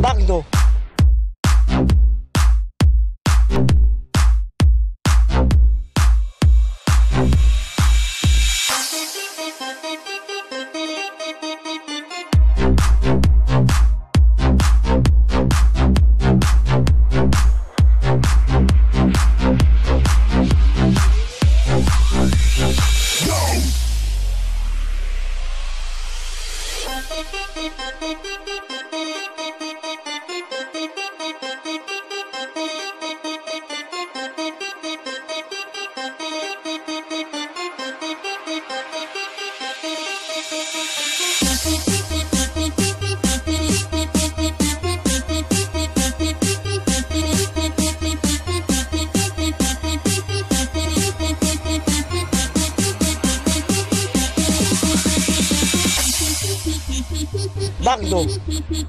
Bagdo. Bagno.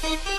Thank you.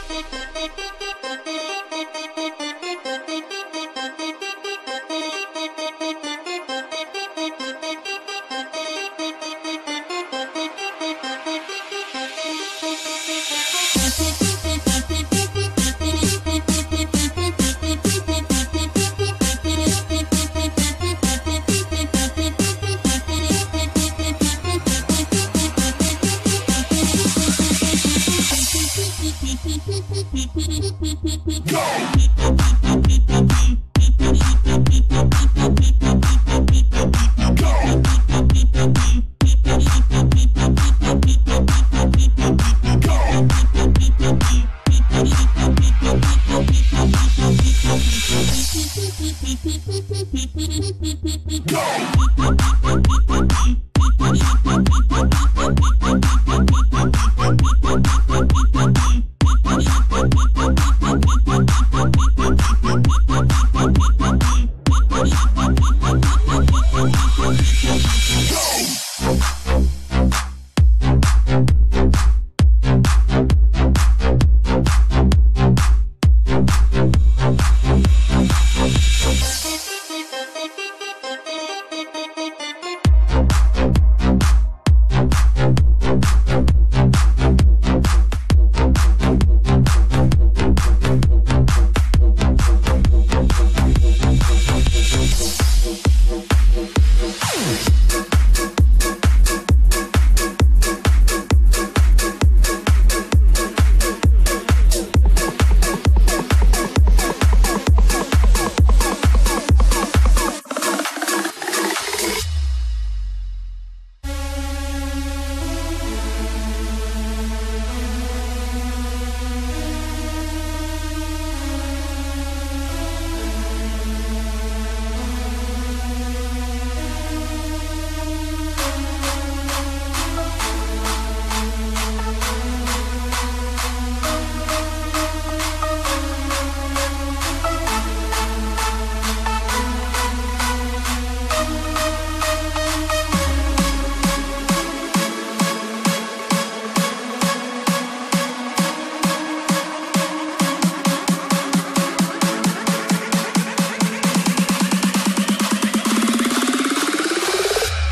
Bagno.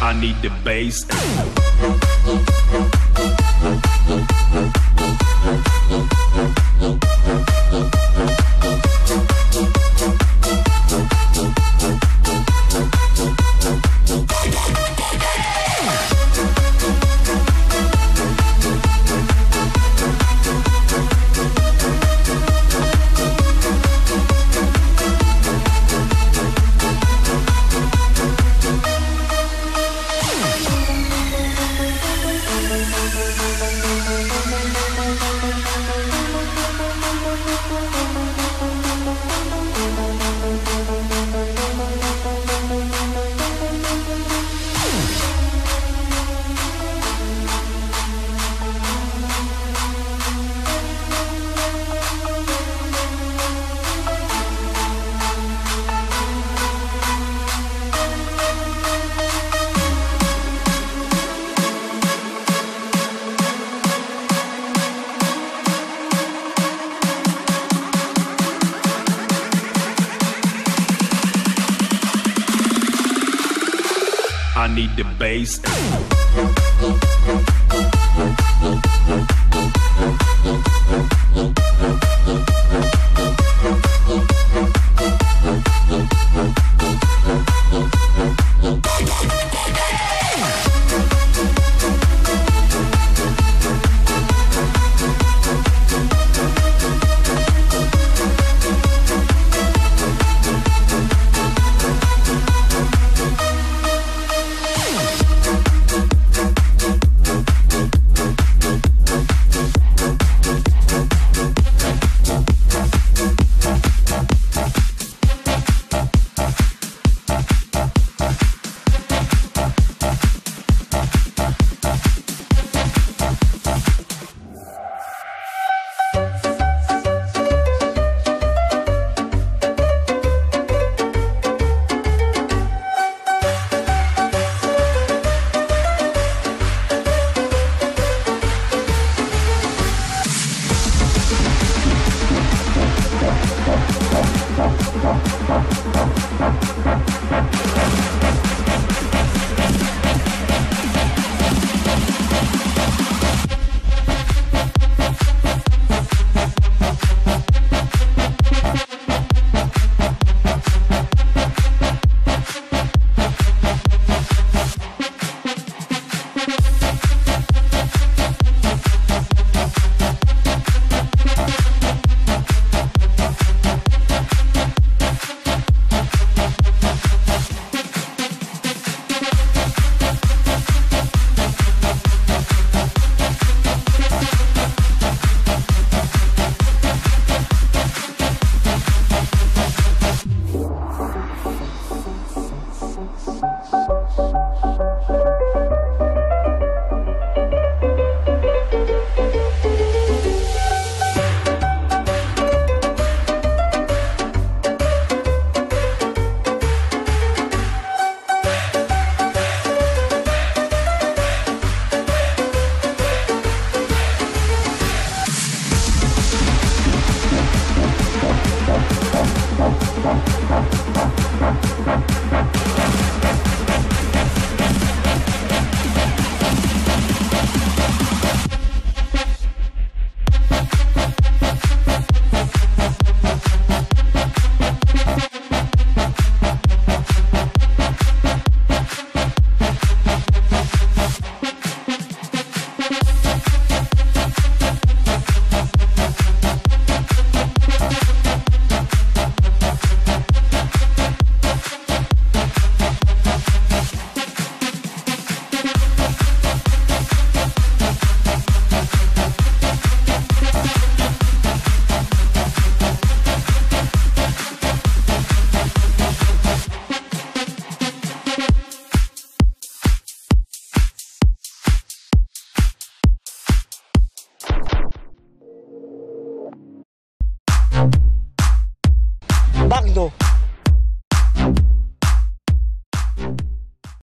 I need the bass. Need the bass.